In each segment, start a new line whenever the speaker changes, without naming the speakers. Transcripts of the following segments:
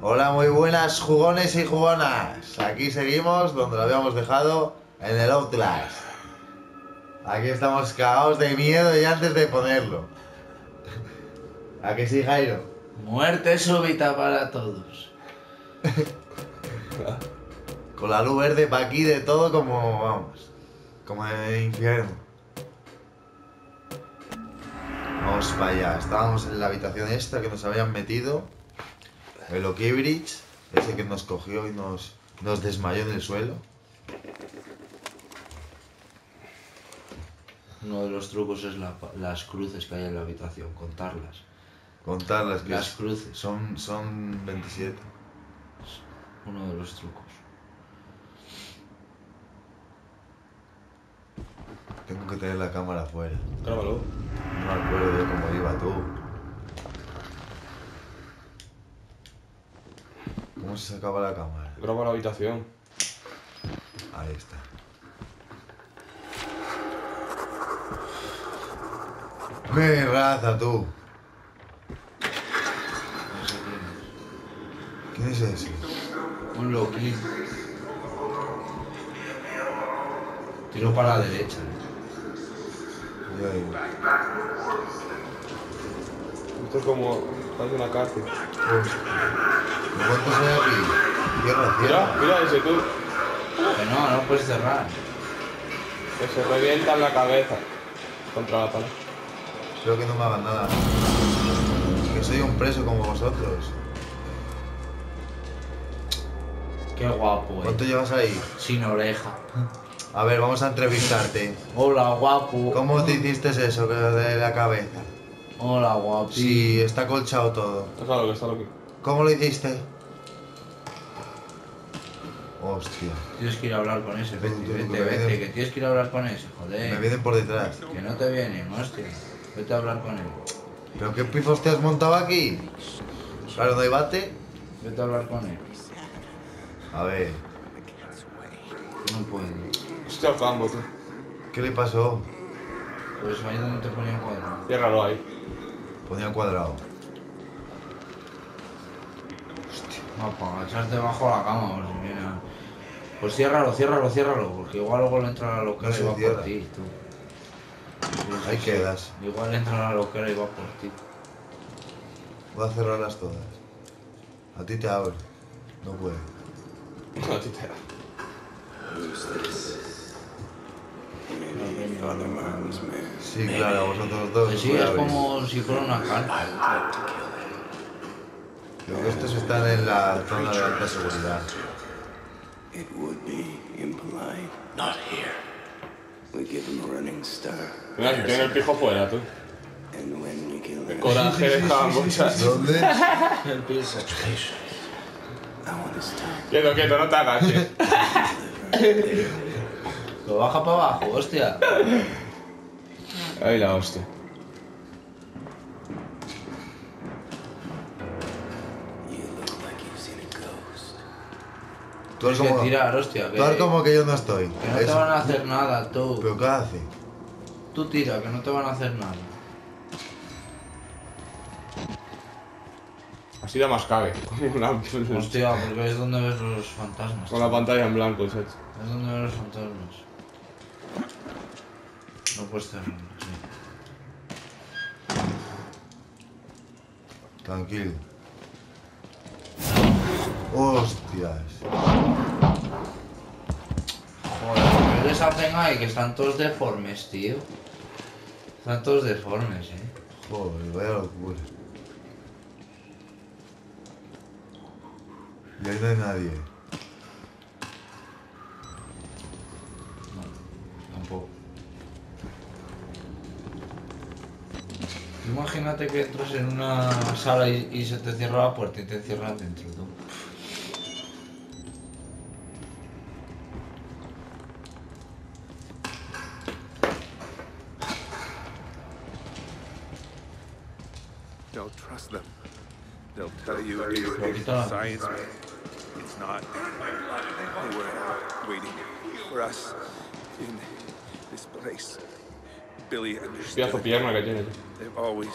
Hola, muy buenas jugones y jugonas. Aquí seguimos donde lo habíamos dejado en el Outlast. Aquí estamos cagados de miedo y antes de ponerlo. ¿A que sí, Jairo?
Muerte súbita para todos.
Con la luz verde para aquí de todo como, vamos, como en el infierno. Vamos para allá. Estábamos en la habitación esta que nos habían metido. El Okibridge, ese que nos cogió y nos, nos desmayó en el suelo.
Uno de los trucos es la- las cruces que hay en la habitación, contarlas.
Contarlas que
Las
es-
cruces.
son, son 27.
Uno de los trucos.
Tengo que tener la cámara afuera.
Grábalo.
No me acuerdo yo cómo iba tú. ¿Cómo se sacaba la cámara?
Graba la habitación.
Ahí está. ¡Qué raza tú!
No sé quién es.
¿Quién es ese?
Un loquín. Tiro para la derecha. ¿eh?
Ya digo.
Esto es como. Parece una cárcel.
¿Cuántos hay aquí? Cierra,
Mira,
cierra.
mira ese tú.
Que no, no puedes cerrar.
Que se revienta en la cabeza. Contra la pared.
Espero que no me hagan nada. Que soy un preso como vosotros.
Qué guapo,
¿Cuánto
eh.
llevas ahí?
Sin oreja.
A ver, vamos a entrevistarte.
Hola, guapo.
¿Cómo te hiciste eso que de la cabeza?
Hola, guapo.
Si está colchado todo.
Está lo que está lo que.
¿Cómo lo hiciste? Hostia.
Tienes que ir a hablar con ese, vete,
tú, tú,
vete,
que me
vete,
viene-
que tienes que ir a hablar con ese,
Me
joder.
vienen por detrás.
Que no te vienen, hostia. Vete a hablar con él.
¿Pero qué pifos te has montado aquí? Claro, no hay bate.
Vete a hablar con él.
A ver,
No puedo.
Hostia, el campo, tú.
¿qué le pasó?
Pues ahí donde te ponían cuadrado.
Ciérralo ahí.
Ponía cuadrado.
No, para agacharte debajo de la cama, por si viene a- Pues ciérralo, ciérralo, ciérralo, porque igual luego le entra la loquera
No
y
se
va
cierra.
por ti, tú. Sí, sí,
Ahí
sí.
quedas.
Igual le entra la loquera y va por ti.
Voy a cerrarlas todas. A ti te abre. No puede.
A ti te da.
Sí, claro, vosotros dos.
Pues sí, es como si fuera una.
Creo que estos están en la zona de alta seguridad.
It would be impolite.
Not here.
We give him a running start,
Mira, si tiene el pijo fuera, tú.
and when we kill
coraje muchas.
¿Dónde?
El piso.
Quieto, quieto, no te agaches.
Lo baja para abajo, hostia.
Ahí la hostia.
Tú
que
como,
tirar, hostia. Que,
tú haz como que yo no estoy.
que no te van a hacer nada, tú.
¿Pero qué hace?
Tú tira, que no te van a hacer nada.
Así da más cabe. La,
Hostia, porque es donde ves los fantasmas.
con la pantalla en blanco, ¿sabes?
Es donde ves los fantasmas. No puedes cerrarlo, sí.
Tranquilo. Hostias.
Joder, ¿qué les hacen ahí? Que están todos deformes, tío. Están todos deformes, eh.
Joder, vaya locura. Y ahí no hay nadie.
Imagínate que entras en una sala y, y se te cierra la puerta y te cierran dentro, tú.
Don't trust them. They'll tell you it's
quita.
science. It's not. They were waiting for us in this place. Billy understood.
Piazo pierna que tiene.
They've always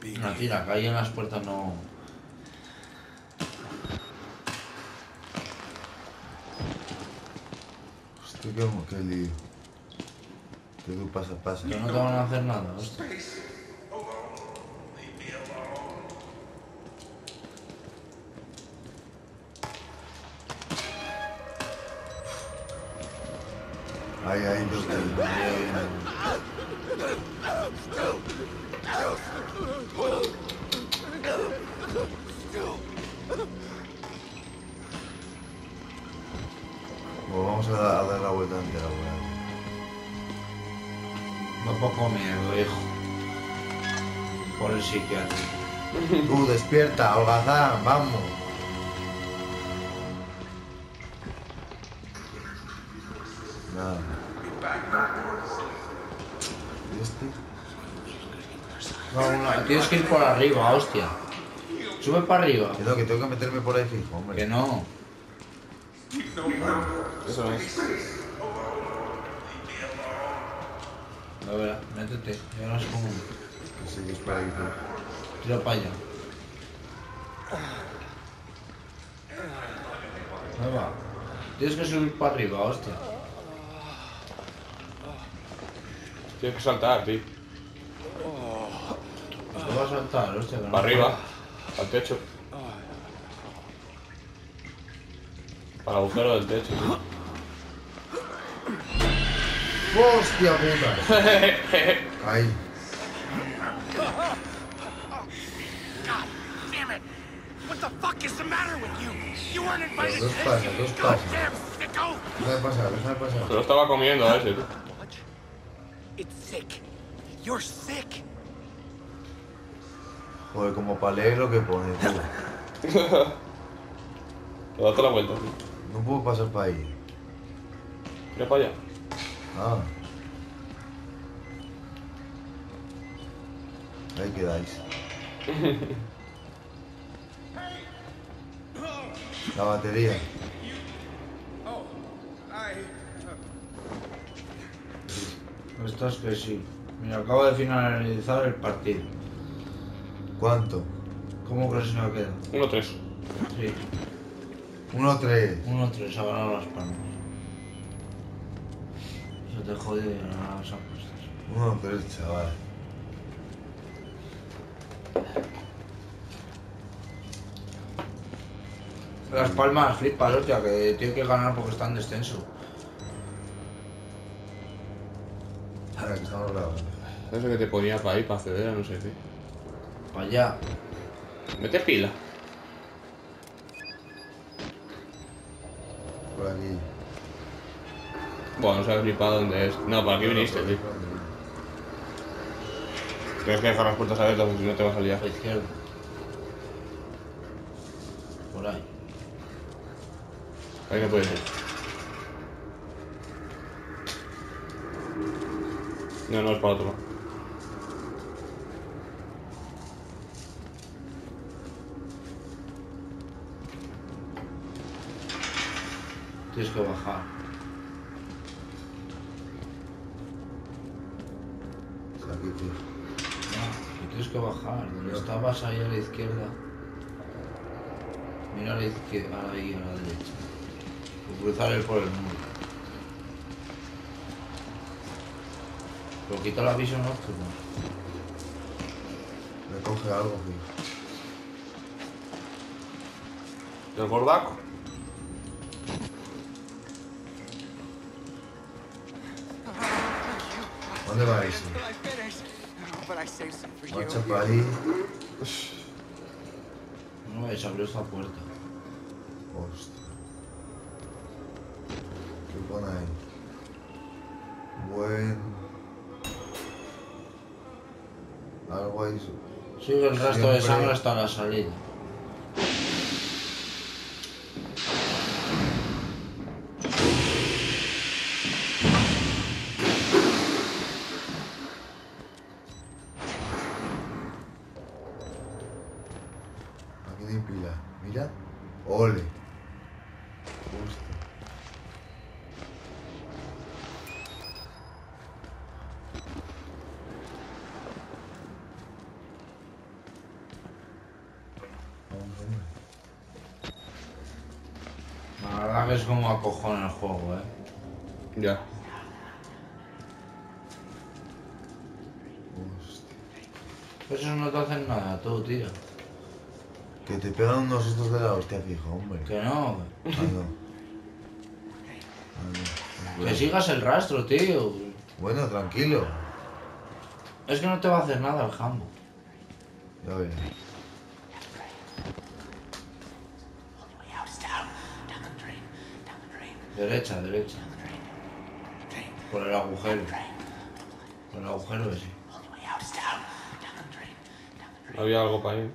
Tranquila, que ahí en las puertas no.
Hostia, qué como que lío. Que tú pasa, pasa.
Que no te van a hacer nada, hostia.
Ahí, ahí, no
Da poco miedo, hijo. Por el psiquiatra.
Tú, despierta, holgazán, vamos. Nada. ¿Y este?
No, no, tienes que ir por arriba, hostia. Sube para arriba.
Que no, que tengo que meterme por ahí fijo, hombre.
Que no.
Eso es.
A ver, métete. Ya verás cómo.
Que sí, que es por ahí. tú.
Tira para allá. Ahí va. Tienes que subir para arriba, hostia.
Tienes que saltar, tío.
Te vas a saltar, hostia. no
Para arriba. Al techo. Para el agujero del techo, tío.
You weren't invited
Dos pasos.
goddamn sicko!
Déjame pasar, déjame pasar.
Se lo estaba comiendo a ese, tú.
It's sick. You're sick.
Joder, como para leer lo que pone, tío.
Date la vuelta, tío.
No puedo pasar para ahí.
Mira para allá.
Ah. Ahí quedáis. La batería.
Estás que sí. Mira, acabo de finalizar el partido.
¿Cuánto?
¿Cómo crees que me queda?
1-3.
Sí,
1-3.
1-3 ha ganado las palmas. Te jode ganar las apuestas.
1-3, chaval.
Las palmas, flipas, hostia, que tiene que ganar porque está en descenso.
Ahora que estamos grabando.
Eso que te ponía para ahí, para acceder a no sé qué.
Para allá.
Mete pila.
Por aquí.
Bueno, no sabes ni para dónde es. No, para aquí viniste, tío. Tienes que dejar las puertas abiertas porque si no te vas a
A
liar.
la izquierda. Por ahí.
Ahí no puede ser. No, no, es para otro lado.
Tienes que bajar.
O sea, aquí, tío.
No, que bajar. Donde estabas ahí a la izquierda. Mira a la izquierda, ahí a la derecha. O cruzar el por el muro. Pero quita la visión nocturna.
Me coge algo, tío.
¿El gordaco?
¿Dónde vais?
Finish. But I saved some for you.
Marcha para ahí.
No me abrió esta puerta.
Hostia. ¿Qué pone ahí? Buen. Algo ahí.
Sigue el rastro de sangre hasta la salida.
Aquí no hay pila. Mira. Ole. Hostia. Vamos, hombre.
La verdad que es como acojona el juego, eh.
Ya.
Hostia.
Eso no te hacen nada, tú, tío.
Que te pegan unos sustos de la hostia fijo, hombre.
Que no,
Ah, no. Ah, no.
que sigas el rastro, tío.
Bueno, tranquilo.
Es que no te va a hacer nada el jambo.
Ya ves.
Derecha, derecha. Por el agujero. Por el agujero ese.
Había algo para ahí.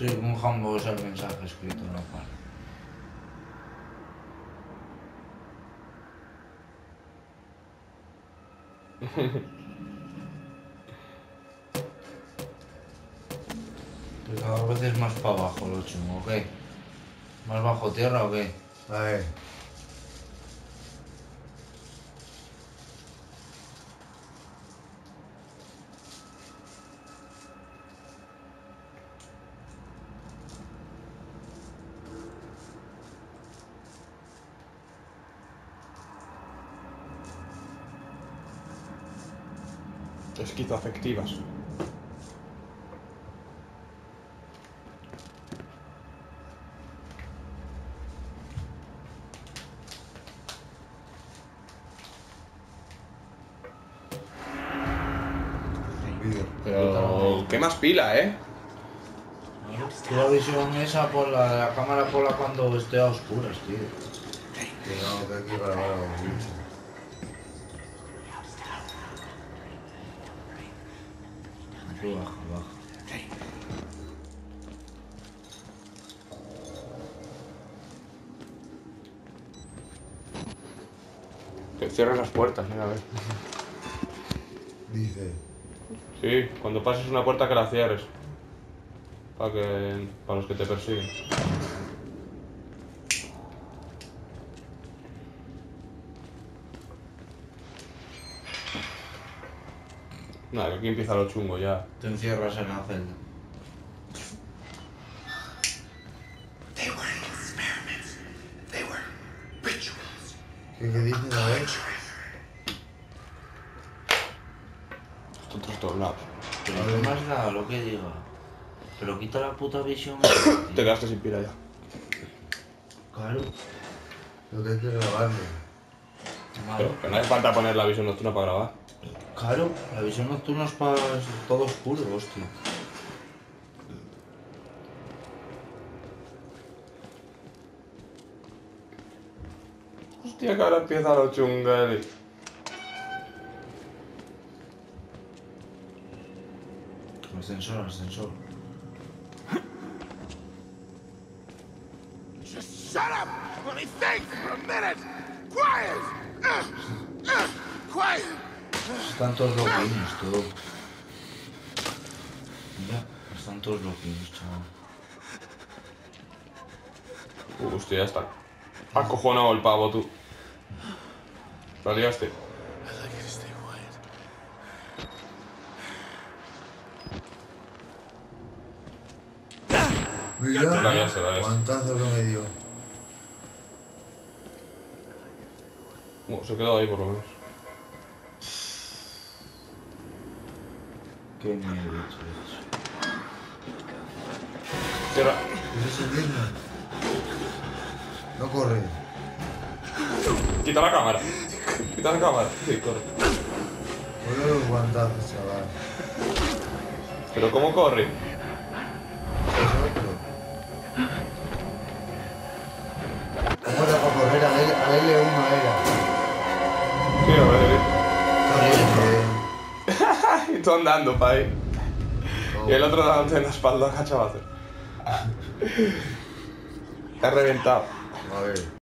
Sí, un jambo es el mensaje escrito la pared. Que cada vez es más para abajo lo chungo, ¿ok? ¿Más bajo tierra o qué?
A ver.
Esquizoafectivas. Pero... ¿Qué más pila, eh?
La visión esa por la, la cámara por la cuando esté a oscuras, tío.
Que no, algo
Tú baja, baja.
Que cierres las puertas, mira, a ver.
Dice.
Sí, cuando pases una puerta que la cierres. Para que. para los que te persiguen. Nada, que aquí empieza lo chungo ya.
Te encierras en la celda.
They weren't experiments. They were rituals.
¿Qué, qué dices? A ver.
Estos trastornados.
Pero ¿qué más da lo que diga? Pero quita la puta visión.
Te quedaste sin pila ya.
Claro.
Lo que hay que grabarlo.
Pero que no hace falta poner la visión nocturna para grabar.
Claro, la visión nocturna es para todo oscuro, hostia.
Hostia, que ahora empieza lo chungo, Eli.
Ascensor, ascensor.
Just shut up! Let me think for a minute! Quiet! Quiet!
Están todos loquines, todo. Mira, están todos loquines, chaval.
Uh, hostia, ya está. Acojonado el pavo, tú.
Mira.
La liaste, liaste.
Guantazo que me dio.
Bueno, se quedó ahí por lo menos.
Qué miedo.
Cierra.
No corre.
Quita la cámara. Quita la cámara. Sí, corre.
Ponle los guantazos, chaval.
Pero ¿cómo corre?
¿Cómo era para correr? A L- a
Y tú andando pa' ahí. Y el otro dándote en la espalda, cachabazo. Te ha reventado.
A ver.